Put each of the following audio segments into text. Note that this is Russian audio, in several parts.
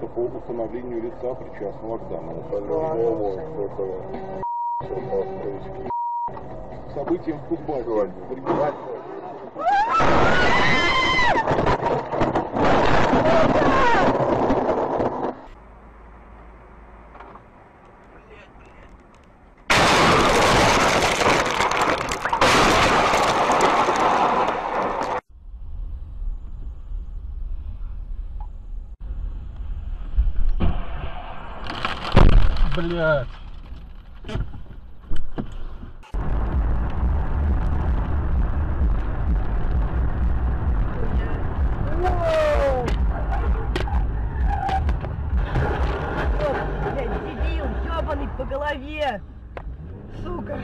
Работа по установлению лица, причастного к данному событиям в Кузбассе. Прибывать. Блядь, дебил, ебаный по голове! Сука!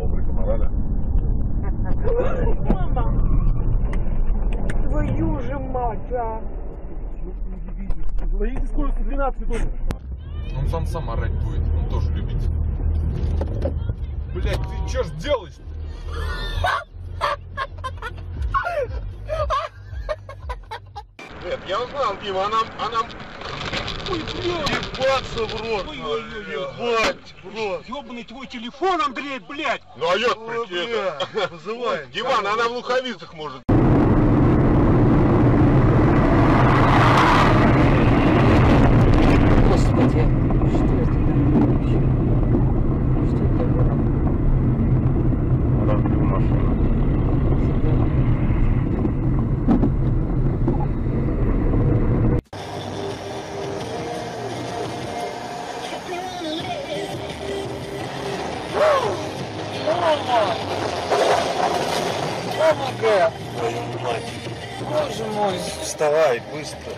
Обрыка морали. Мама! Твою же мать, а! Ловите скорость 12 метров. Он сам сам орать будет, он тоже любит. Блять, ты чё ж делаешь? Нет, я узнал, Дима, а нам, а нам ебаться в рот, ебать в рот. Ёбаный твой телефон, Андрей, блядь. Ну а я Ой, при бля, вызывай. Диван, она в луховицах может. Вставай, быстро.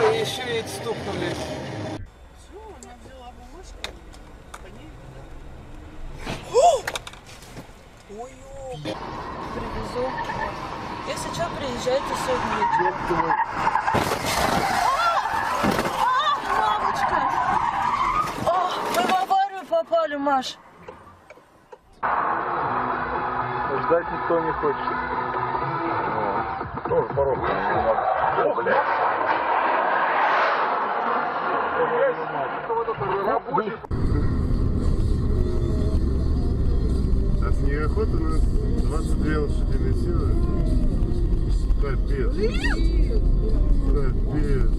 Ой, еще и стукнулись. Привезу. Если что, приезжайте сегодня вечером. А, Мамочка! А, Мы в аварию попали, Маш. Ждать никто не хочет. Тоже по-русски. О, блядь. А снегоход у нас 22 лошадиные силы. Капец. Капец.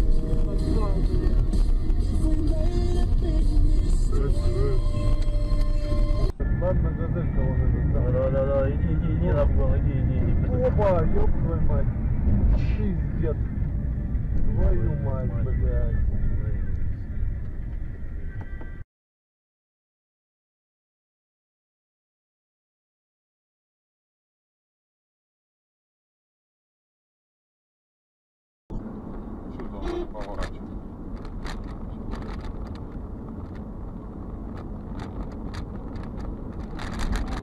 Ладно, газелька вон эта. Да, да, да, иди, иди, иди на угол, иди, иди, иди. Опа, ёб твою мать. Твою мать, блядь. Что-то он не поворачивает.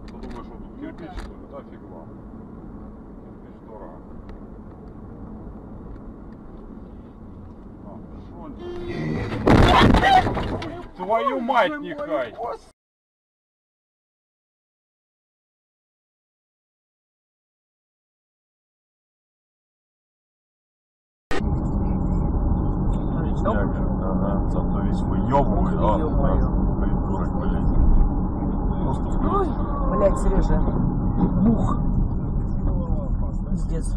Ты думаешь, он тут кирпич что ли? Да, фиг вам. Кирпич дорого. А, шо он? Твою мать, нехай! Ага, зато весь выебывает, а, придурок, блядь. Ой, блядь, Сережа. Бух. Пиздец.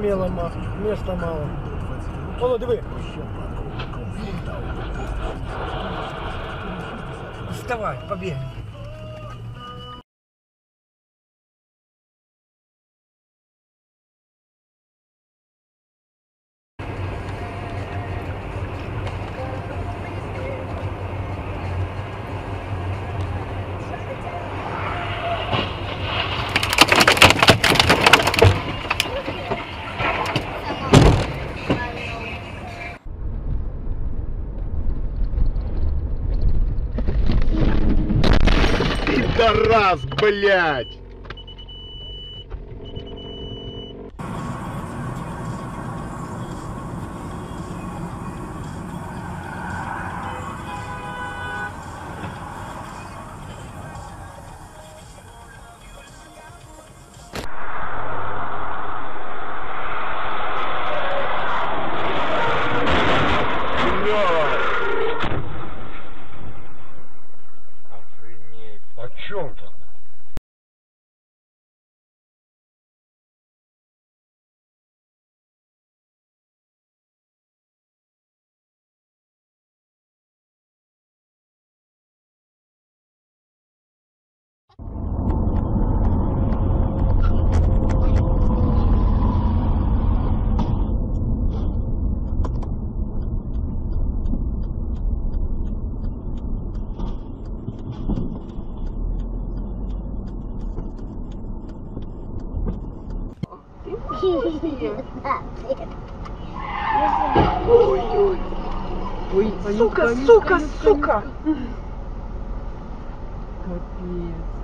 Мело мах, места мало. Оно, диви. Вставай, побегай. Пидорас, блядь! Чем Сука, сука, сука! Я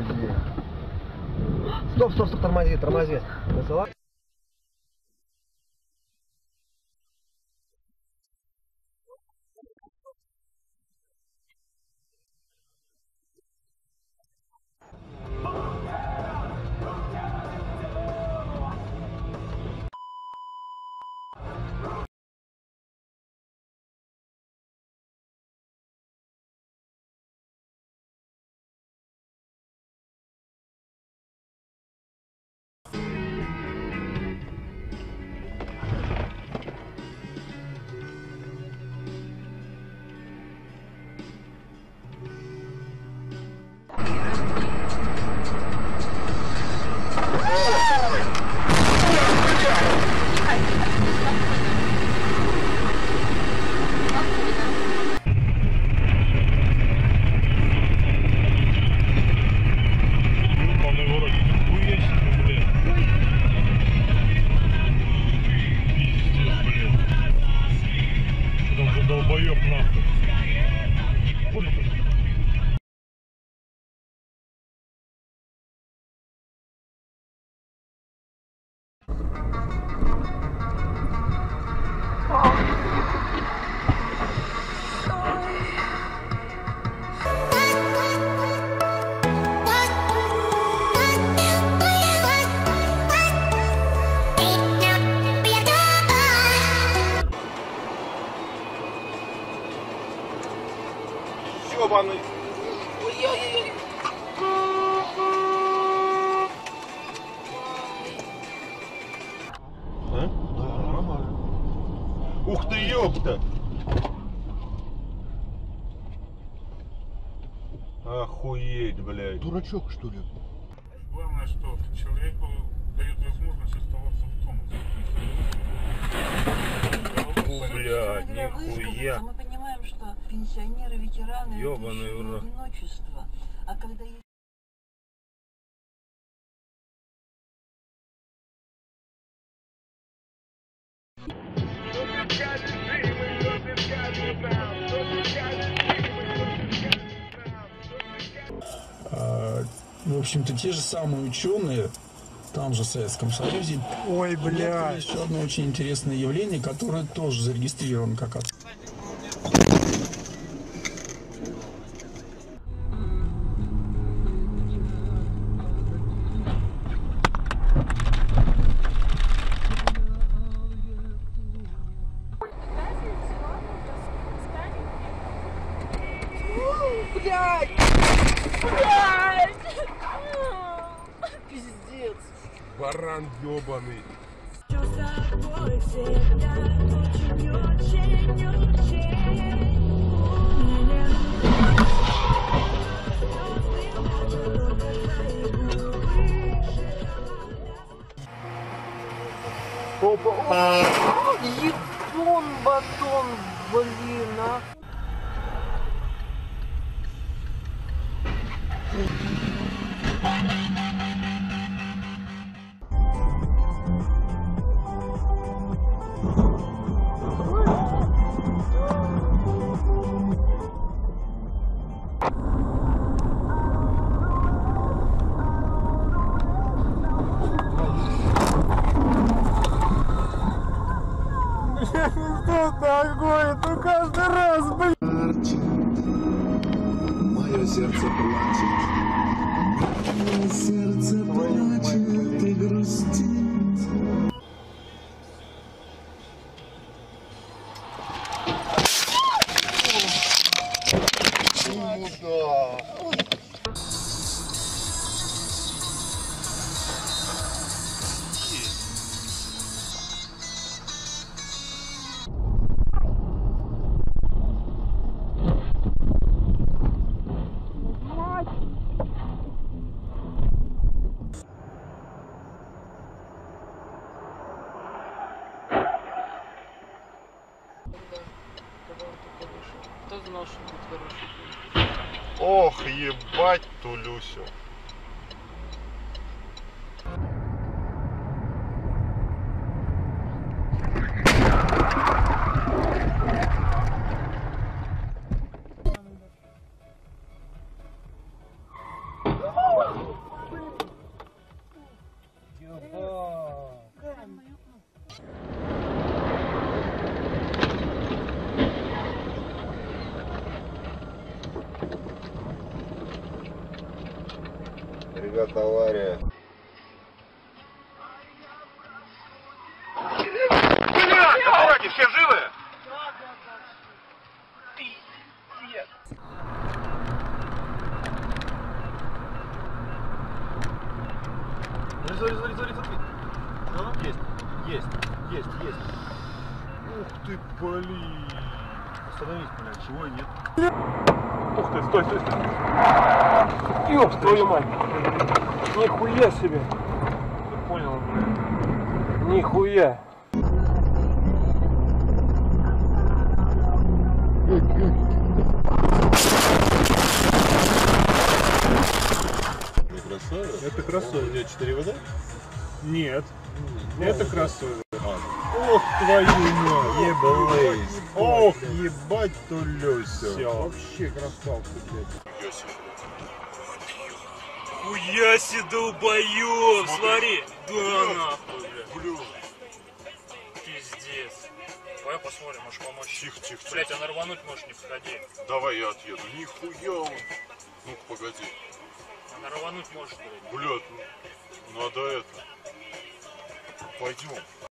Господи. Стоп, стоп, стоп, тормози, тормози. Ёбаный. А? Да. Ух ты, ёпта! Охуеть, блядь. Дурачок, что ли? Главное, что человеку дает возможность оставаться в тонусе. Блядь, нихуя. Понимаем, что пенсионеры, ветераны это Ёбаный рот. одиночество. А когда есть А, в общем-то, те же самые ученые, там же в Советском Союзе. Ой, бля. еще одно очень интересное явление, которое тоже зарегистрировано как от- Блядь! Блядь! Пиздец! Баран ёбаный. Ебун батон, блин, а! Сердце плачет. Мое сердце плачет Кто знал, что будет хороший? Ох, ебать ту Смотри, смотри, смотри, смотри. Ну, есть, есть, есть, есть. Ух ты, блин. Остановись, блядь, чего нет? Ух ты, стой, стой, стой. Ёб твою мать. Нихуя себе. Ты понял, блядь. Нихуя. Это кроссовер. У тебя 4 вода? Нет. Это кроссовер. Ох, твою мать! Ебалейс! Ох, ебать ту Люсю! Все, вообще красавцы, блядь. Хуяси долбоёб, смотри. Да нахуй, бля. Пиздец. Давай посмотрим, может помочь. Тихо, тихо, тихо. Блять, она рвануть может, не входи. Давай я отъеду. Нихуя он. Ну-ка, погоди. Она рвануть может, блядь. Блядь, ну, надо это. Пойдем.